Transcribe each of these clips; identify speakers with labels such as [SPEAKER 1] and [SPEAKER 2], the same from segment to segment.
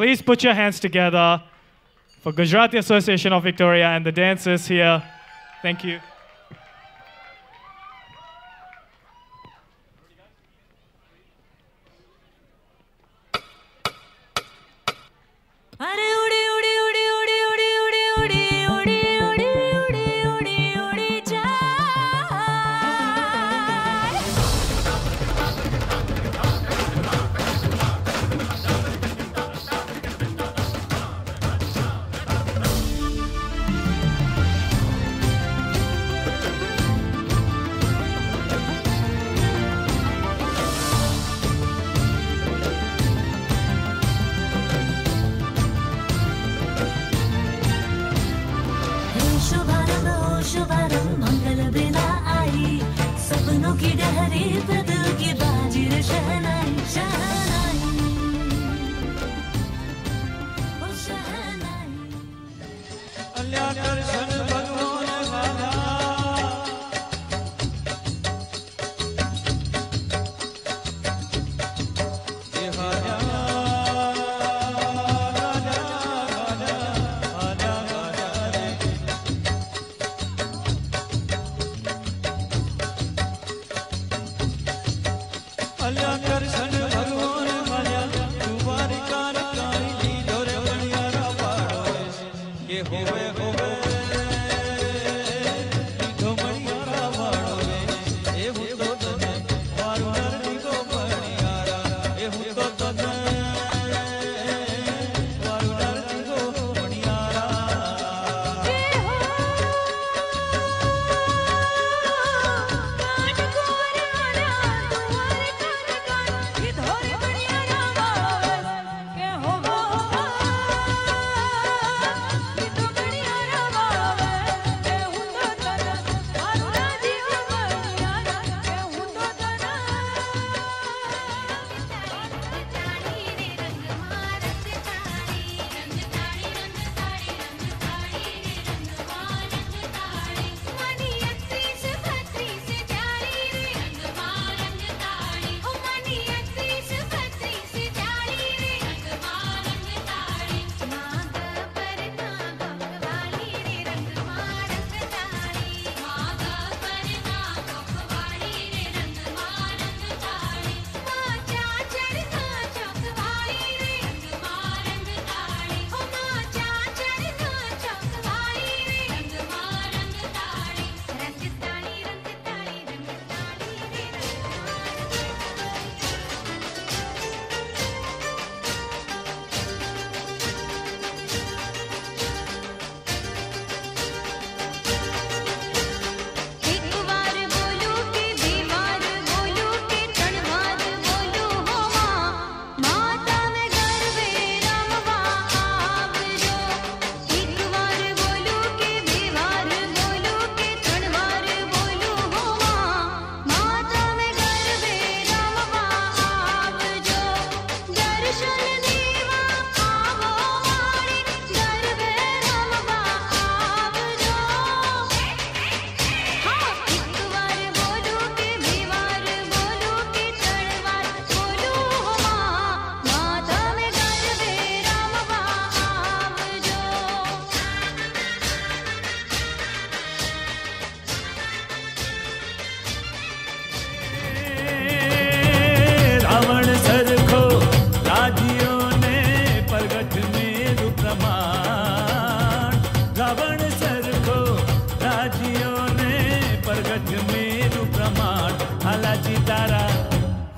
[SPEAKER 1] Please put your hands together for Gujarati Association of Victoria and the dancers here. Thank you.
[SPEAKER 2] Shana errou, errou, errou.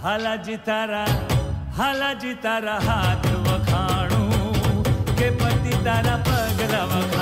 [SPEAKER 2] हलजता रहा हलजता तारा हाथ वखाणू के
[SPEAKER 3] पति तारा पगला वखाणू।